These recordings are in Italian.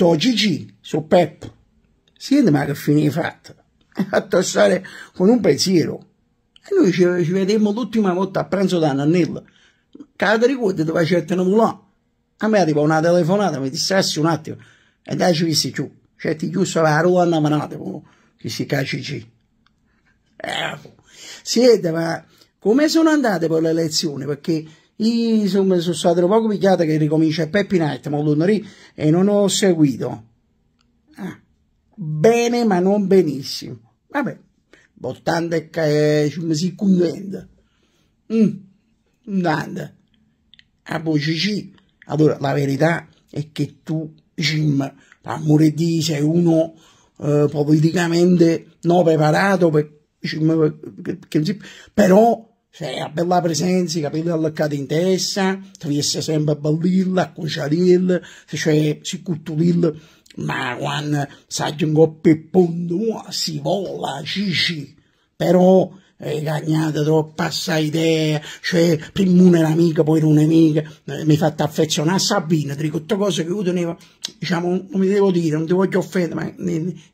tutto Gigi, su Pep. Siete ma che fine fatta? Fatto stare con un pensiero. E noi ci, ci vedemmo l'ultima volta a pranzo da Nannella. Cada ricordo dove c'erano là. A me tipo una telefonata, mi distrassi un attimo. E dai ci visti giù. Cioè ti chiuso la rua andavano, che si caci eh, siete, ma come sono andate poi le elezioni? Perché io sono, stato poco picchiato che ricomincia Peppi Night, ma e non ho seguito. Ah, bene, ma non benissimo. Vabbè, importante è che si contento. Mm, andando. A voce Allora, la verità è che tu, Jim, amore di sei uno eh, politicamente non preparato per però cioè, a bella presenza, i capelli allaccati in testa, ti riesce sempre a ballilla, a cuciarilla, cioè, si culturilla, ma quando sai un po' peppondo, si vola, cici, però hai cagnato troppo assai idea, cioè prima una amica, poi era un'amica, eh, mi ha fatto affezionare a Sabina, di tutte cose che io tenevo, diciamo, non mi devo dire, non ti voglio offendere, ma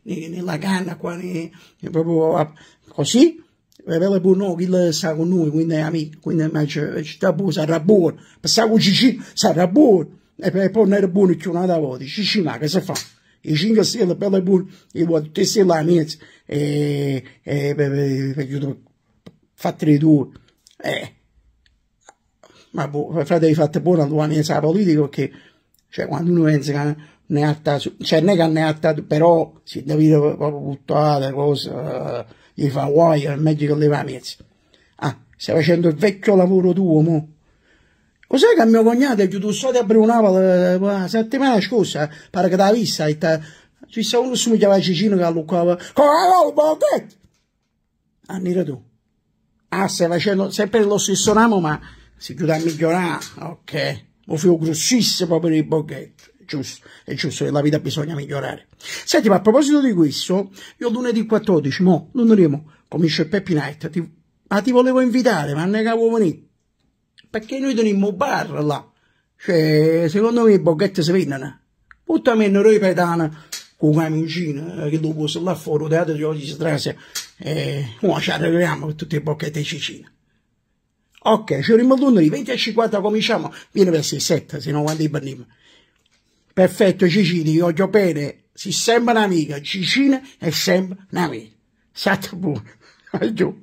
nella canna qua, proprio così, aveva pure no, chi sta con noi, quindi è amico, quindi ci sta buono, sarà buono, passava con Cicì, sarà buono, e poi non era buono più una volta, Cicì ma che si fa? I 5 Stelle, belle buone, e tutte stelle amici, e, e, e, fatene tu, eh, ma boh, frate, hai fatto buona la tua mia politica perché, cioè, quando uno pensa che ne attato, cioè, non è che ne attato, però si deve proprio buttare cose, uh, gli fa guai, è meglio che le va mezzo. Ah, stai facendo il vecchio lavoro tuo, mo? Cos'è che mio cognato è giusto stato a Brunava la, la settimana scorsa, pare che l'ha vista, ci sta uno che mi chiamava Cicino che alluccava, bocchetto? Ah, nera tu. Ah, stai facendo sempre lo stesso ramo, ma si chiude a migliorare. Ok. Un filo grossissimo per il bocchetto. Giusto, è giusto che la vita bisogna migliorare. Senti, ma a proposito di questo, io lunedì 14, mo, lunedì, mo, comincia il Peppy Night, ti, ma ti volevo invitare, ma non che avevo venire. Perché noi teniamo un bar là. Cioè, secondo me i bocchetti si vendono. Buttami in noi pedana con camioncino, che dopo se là fuori, teatro di oggi strase, e ora ci arriviamo con tutte le bocchette cicine. Ok, ci rimane di 20 a 50 cominciamo, viene verso il 7, se no quando i bandiamo. Perfetto, Cicini, voglio bene, si sembra un'amica, Cicina è sempre un'amica. State buono, giù.